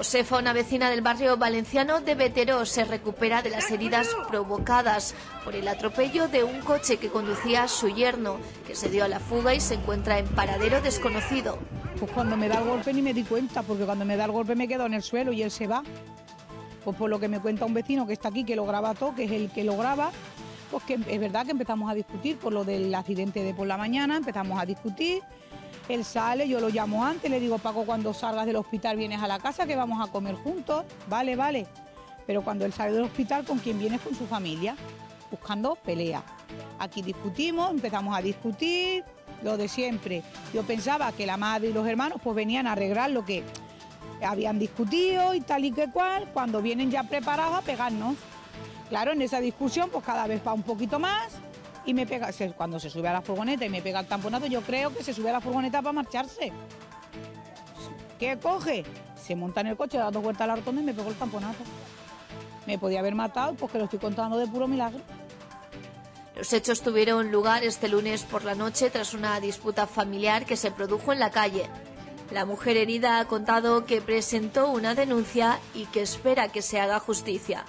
Josefa, una vecina del barrio valenciano de Veteró, se recupera de las heridas provocadas por el atropello de un coche que conducía a su yerno, que se dio a la fuga y se encuentra en paradero desconocido. Pues cuando me da el golpe ni me di cuenta, porque cuando me da el golpe me quedo en el suelo y él se va. Pues por lo que me cuenta un vecino que está aquí, que lo graba todo, que es el que lo graba, pues que es verdad que empezamos a discutir por lo del accidente de por la mañana, empezamos a discutir. Él sale, yo lo llamo antes, le digo, Paco, cuando salgas del hospital vienes a la casa que vamos a comer juntos. Vale, vale. Pero cuando él sale del hospital, ¿con quién vienes? Con su familia, buscando pelea. Aquí discutimos, empezamos a discutir, lo de siempre. Yo pensaba que la madre y los hermanos pues venían a arreglar lo que habían discutido y tal y que cual, cuando vienen ya preparados a pegarnos. Claro, en esa discusión pues cada vez va un poquito más y me pega, cuando se sube a la furgoneta y me pega el tamponazo, yo creo que se sube a la furgoneta para marcharse. ¿Qué coge? Se monta en el coche, da dos vueltas a la rotonda y me pegó el tamponazo. Me podía haber matado porque lo estoy contando de puro milagro. Los hechos tuvieron lugar este lunes por la noche tras una disputa familiar que se produjo en la calle. La mujer herida ha contado que presentó una denuncia y que espera que se haga justicia.